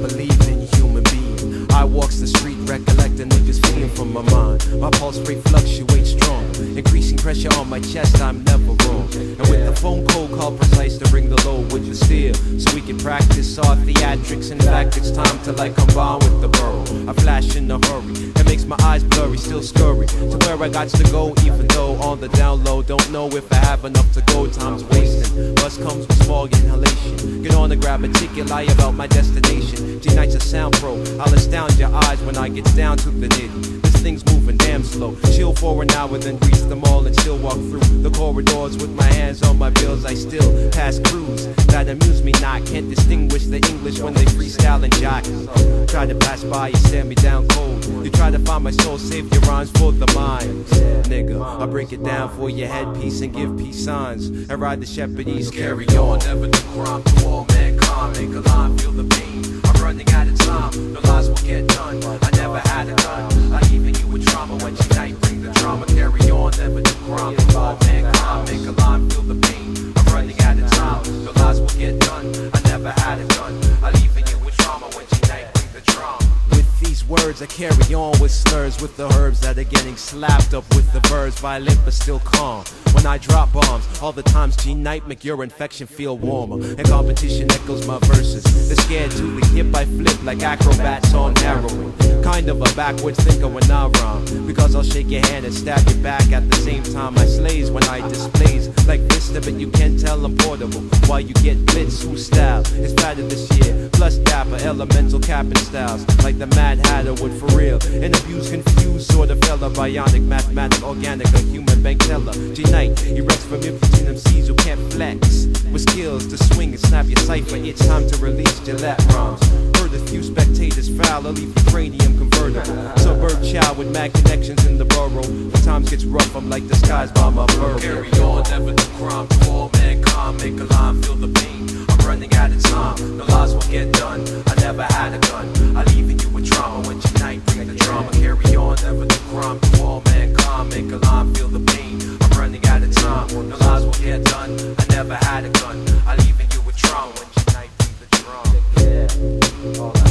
believe in human beings. I walks the street recollecting niggas fleeing from my mind fluctuate strong. Increasing pressure on my chest, I'm never wrong. And with the phone code call precise to bring the load with the steel. So we can practice our theatrics. In fact, it's time to like combine with the burrow. I flash in a hurry. It makes my eyes blurry, still scurry. To where I got to go, even though on the down low. Don't know if I have enough to go, time's wasting. Bus comes with smog inhalation. Get on to grab a ticket, lie about my destination. G Night's a sound pro. I'll astound your eyes when I get down to the nitty. This thing's moving damn slow. Chill for an hour, then grease them all and still walk through the corridors with my hands on my bills. I still pass crews that amuse me not. Can't distinguish the English when they freestyle and jock. Try to pass by, you stand me down cold. You try to find my soul, save your rhymes for the mind. Nigga, I break it down for your headpiece and give peace signs. And ride the shepherd east, carry on. Never do crime to all mankind. Make a line, feel the pain. I'm running out of time. Never do I carry on with slurs with the herbs that are getting slapped up with the verbs, violent but still calm. When I drop bombs, all the times G Night make your infection feel warmer. And competition echoes my verses. They're scared to the hip, I flip like acrobats on heroin. Kind of a backwards thinker when I rhyme. Because I'll shake your hand and stab your back at the same time I slays when I displays like Vista, but you can tell I'm portable. While you get blitz, whose style is better this year. Plus dapper, elemental capping styles like the Mad Hatter would for real. Abuse confused sort of fella, bionic, mathematic, organic, a human bank teller. G Night, erects from impotent MCs who can't flex. With skills to swing and snap your cipher, it's time to release Gillette rhymes. Heard a few spectators foul, I'll leave your cranium convertible. Suburb child with mad connections in the borough. When times gets rough, I'm like disguised by my borough. Carry on, never do crime all mankind. Make a line, feel the pain. I'm running out of time. No lies will get done. I never had a gun. I gun. I leaving you with trauma when tonight bring the drama. Yeah.